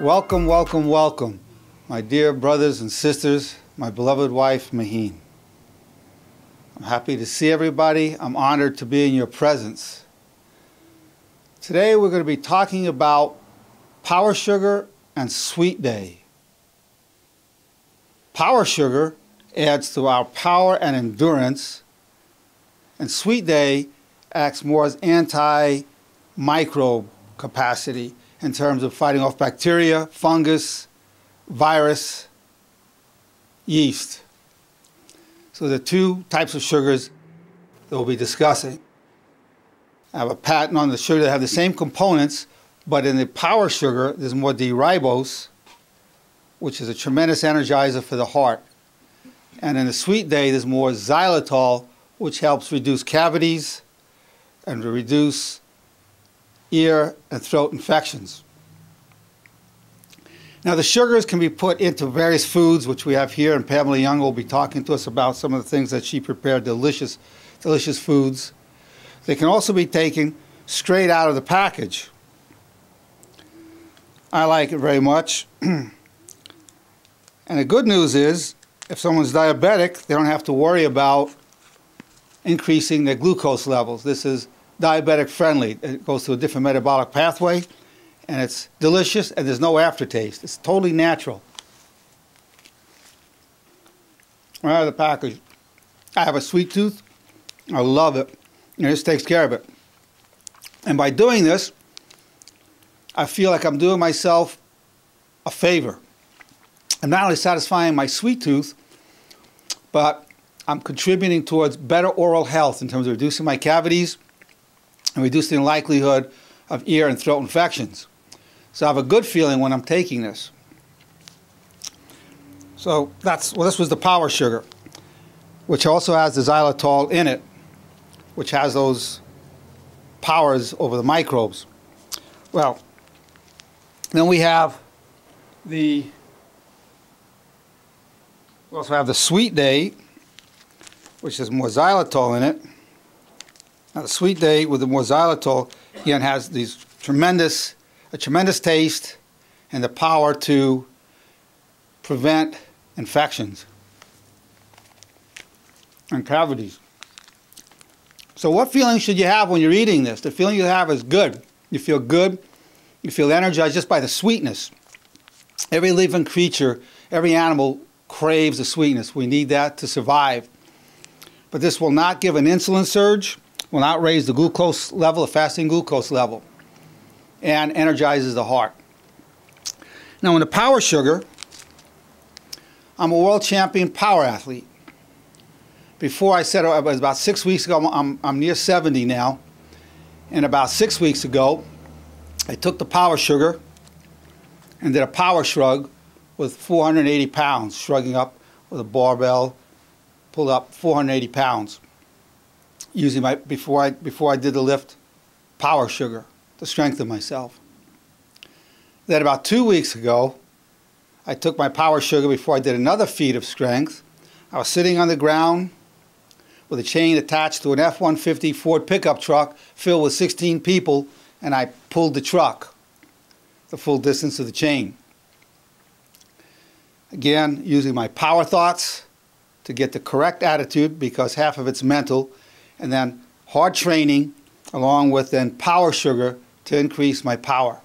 Welcome, welcome, welcome, my dear brothers and sisters, my beloved wife, Maheen. I'm happy to see everybody. I'm honored to be in your presence. Today we're going to be talking about Power Sugar and Sweet Day. Power Sugar adds to our power and endurance, and Sweet Day acts more as anti-microbe capacity in terms of fighting off bacteria, fungus, virus, yeast. So the two types of sugars that we'll be discussing. I have a patent on the sugar that have the same components, but in the power sugar, there's more D-ribose, which is a tremendous energizer for the heart. And in the sweet day, there's more xylitol, which helps reduce cavities and reduce ear and throat infections. Now, the sugars can be put into various foods, which we have here, and Pamela Young will be talking to us about some of the things that she prepared, delicious, delicious foods. They can also be taken straight out of the package. I like it very much. and the good news is, if someone's diabetic, they don't have to worry about increasing their glucose levels. This is diabetic friendly. It goes through a different metabolic pathway, and it's delicious, and there's no aftertaste. It's totally natural. Right out of the package. I have a sweet tooth. I love it, and this takes care of it. And by doing this, I feel like I'm doing myself a favor. I'm not only satisfying my sweet tooth, but I'm contributing towards better oral health in terms of reducing my cavities and reducing the likelihood of ear and throat infections. So I have a good feeling when I'm taking this. So that's well, this was the power sugar, which also has the xylitol in it, which has those powers over the microbes. Well, then we have the we also have the sweet day, which has more xylitol in it. The sweet day with the more xylitol again has these tremendous a tremendous taste and the power to prevent infections and cavities. So what feeling should you have when you're eating this? The feeling you have is good. You feel good. You feel energized just by the sweetness. Every living creature, every animal craves the sweetness. We need that to survive. But this will not give an insulin surge, will not raise the glucose level, the fasting glucose level, and energizes the heart. Now, in the power sugar, I'm a world champion power athlete. Before I said it was about six weeks ago, I'm, I'm near 70 now. And about six weeks ago, I took the power sugar and did a power shrug with 480 pounds, shrugging up with a barbell, pulled up 480 pounds using my before I before I did the lift power sugar to strengthen myself. Then about two weeks ago, I took my power sugar before I did another feat of strength. I was sitting on the ground with a chain attached to an F-150 Ford pickup truck filled with 16 people, and I pulled the truck the full distance of the chain. Again, using my power thoughts to get the correct attitude because half of it's mental, and then hard training along with then power sugar to increase my power.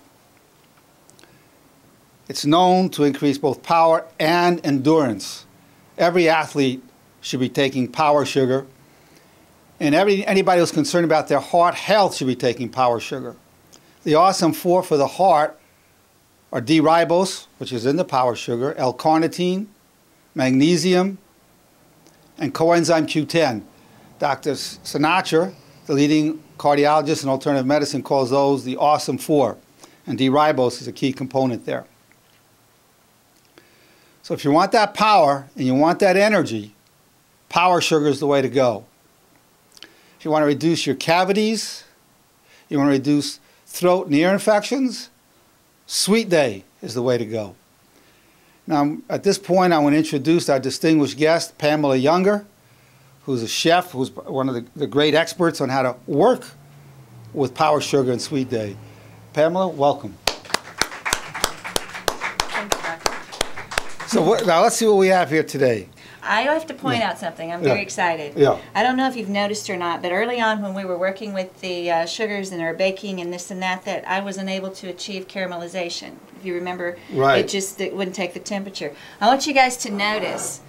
It's known to increase both power and endurance. Every athlete should be taking power sugar, and every, anybody who's concerned about their heart health should be taking power sugar. The awesome four for the heart are D-ribose, which is in the power sugar, L-carnitine, magnesium, and coenzyme Q10. Dr. Sinatra, the leading cardiologist in alternative medicine, calls those the awesome four, and D-ribose is a key component there. So if you want that power and you want that energy, power sugar is the way to go. If you want to reduce your cavities, you want to reduce throat and ear infections, Sweet Day is the way to go. Now, at this point, I want to introduce our distinguished guest, Pamela Younger, who's a chef, who's one of the, the great experts on how to work with Power Sugar and Sweet Day. Pamela, welcome. So what, now let's see what we have here today. I have to point out something. I'm very Yeah. excited. Yeah. I don't know if you've noticed or not, but early on when we were working with the uh, sugars and our baking and this and that, that I wasn't able to achieve caramelization. If you remember, Right. it just it wouldn't take the temperature. I want you guys to notice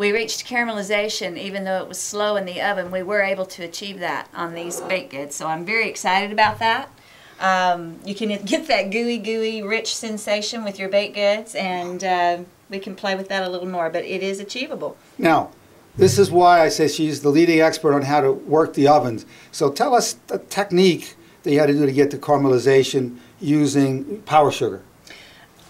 we reached caramelization even though it was slow in the oven. We were able to achieve that on these baked goods, so I'm very excited about that. Um, you can get that gooey, gooey, rich sensation with your baked goods, and uh, we can play with that a little more. But it is achievable. Now, this is why I say she's the leading expert on how to work the ovens. So tell us the technique that you had to do to get the caramelization using power sugar.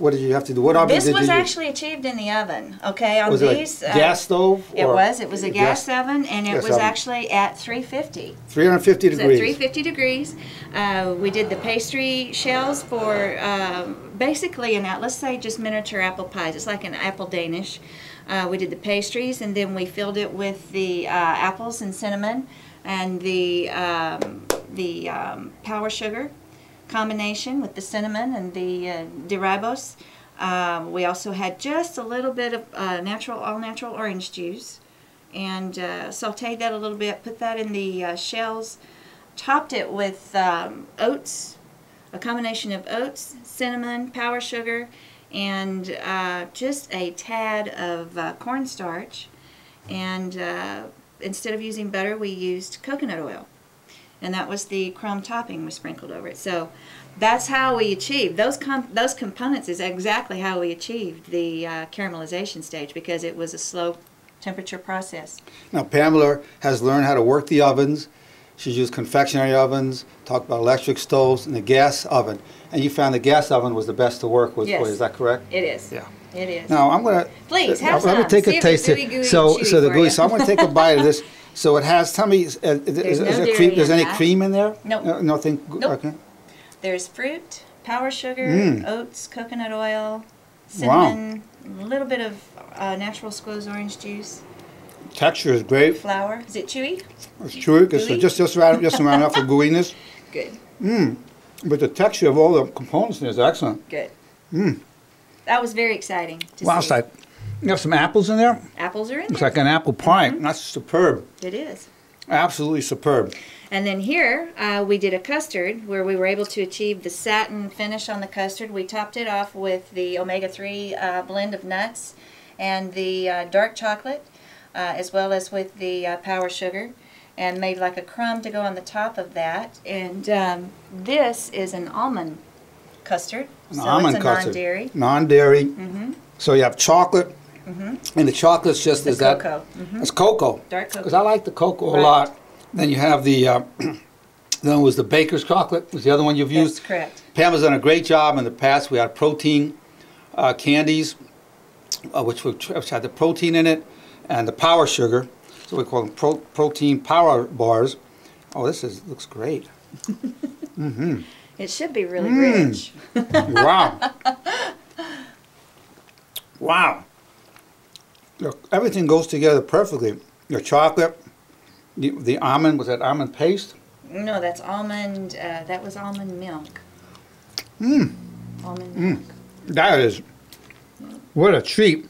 What did you have to do? What oven This did was you use? actually achieved in the oven. Okay, on Was it these. a uh, gas stove? It was. It was a gas oven, and it was oven. actually at 350. 350 It's at degrees. 350 degrees. Uh, we did the pastry shells for um, basically an. Let's say just miniature apple pies. It's like an apple Danish. Uh, we did the pastries, and then we filled it with the uh, apples and cinnamon, and the um, the um, power sugar combination with the cinnamon and the uh. Um, we also had just a little bit of uh, natural, all natural orange juice and uh, sauteed that a little bit, put that in the uh, shells, topped it with um, oats, a combination of oats, cinnamon, power sugar, and uh, just a tad of uh, cornstarch. And uh, instead of using butter, we used coconut oil. And that was the crumb topping we sprinkled over it. So that's how we achieved those com- those components is exactly how we achieved the uh, caramelization stage because it was a slow temperature process. Now, Pamela has learned how to work the ovens. She's used confectionery ovens, talked about electric stoves, and the gas oven. And you found the gas oven was the best to work with. for you, Yes. Is that correct? It is. Yeah. It is. Now I'm gonna. Please, have I'm gonna take See a taste here. gooey, gooey, So, so the gooey. So I'm gonna take a bite of this. So it has. Tell me, uh, is, is no there dairy cream? There's any that. cream in there? Nope. No, nothing. Nope. Okay. There's fruit, power sugar, Mm. oats, coconut oil, cinnamon, a little bit of uh, natural squoze orange juice, Texture is great. flour. Is it chewy? It's chewy. It's Gooey? just just around just around enough for gooiness. Good. Mmm. But the texture of all the components in it is excellent. Good. Mm. That was very exciting. To Wow, see. You have some apples in there. Apples are in It's there. like an apple pie. Mm-hmm. That's superb. It is. Absolutely superb. And then here uh, we did a custard where we were able to achieve the satin finish on the custard. We topped it off with the omega-3 uh, blend of nuts and the uh, dark chocolate, uh, as well as with the uh, power sugar, and made like a crumb to go on the top of that. And um, this is an almond custard. An so almond custard. non-dairy. Non-dairy. Mm-hmm. So you have chocolate, and the chocolate's just The is that cocoa. Mhm. it's cocoa. Dark Because. I like the cocoa a lot. Then you have the uh, then was the baker's chocolate was the other one you've That's used. correct. Pam has done a great job in the past. We had protein uh, candies, uh, which, were, which had the protein in it, and the power sugar. So we call them pro- protein power bars. Oh, this is looks great. Mhm. It should be really Mm. rich. Wow. wow. Everything goes together perfectly. Your chocolate, the, the almond, was that almond paste? No, that's almond. Uh, that was almond milk. Mmm. Almond Mm. milk. That is, what a treat.